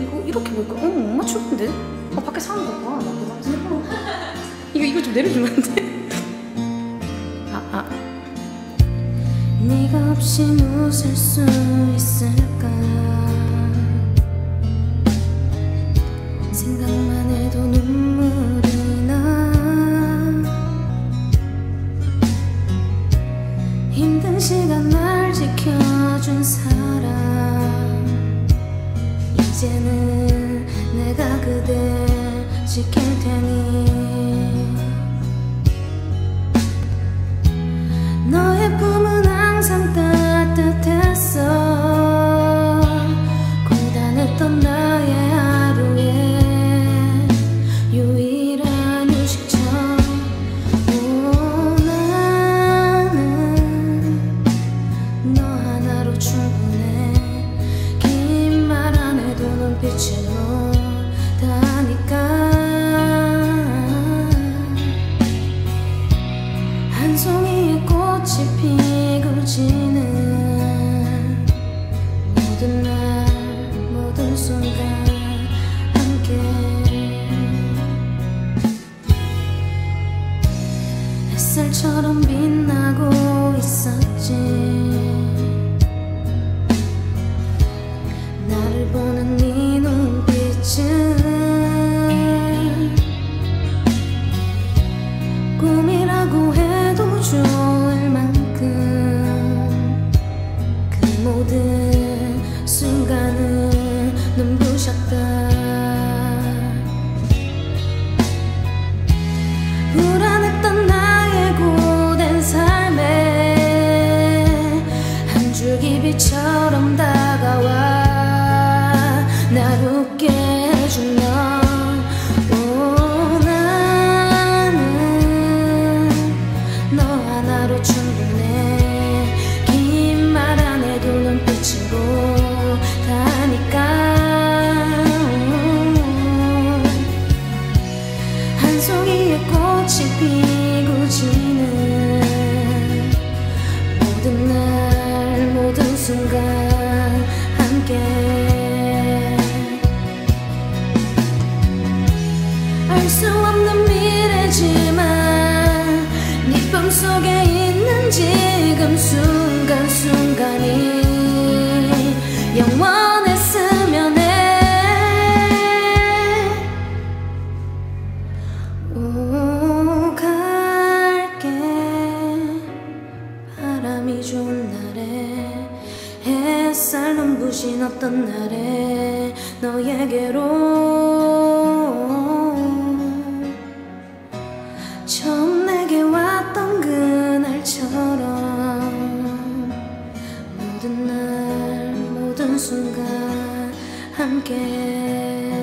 어, 이거 이렇게 보니까 어, 못 맞추는데? 어, 밖에 사람 봐. 나 그거 이거 이거 좀 내려주면 안 돼? 아, 아. 네가 없이 웃을 수 있을까? 생각만 해도 눈물이 나. 힘든 시간 날 지켜준 사람 이제는 내가 그대 心 순간은 눈부셨다. 불안했던 나의 고된 삶에 한 줄기 빛처럼 다 바람이 좋은 날에 햇살 눈부신 어떤 날에 너에게로 처음 내게 왔던 그날처럼 모든 날 모든 순간 함께